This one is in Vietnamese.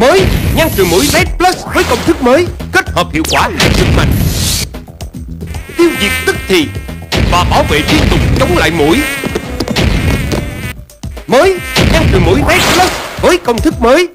Mới nhăn trừ mũi Red Plus với công thức mới, Kết hợp hiệu quả hai sức mạnh. Tiêu diệt tức thì, Và bảo vệ liên tục chống lại mũi. Mới nhăn trừ mũi Red Plus với công thức mới.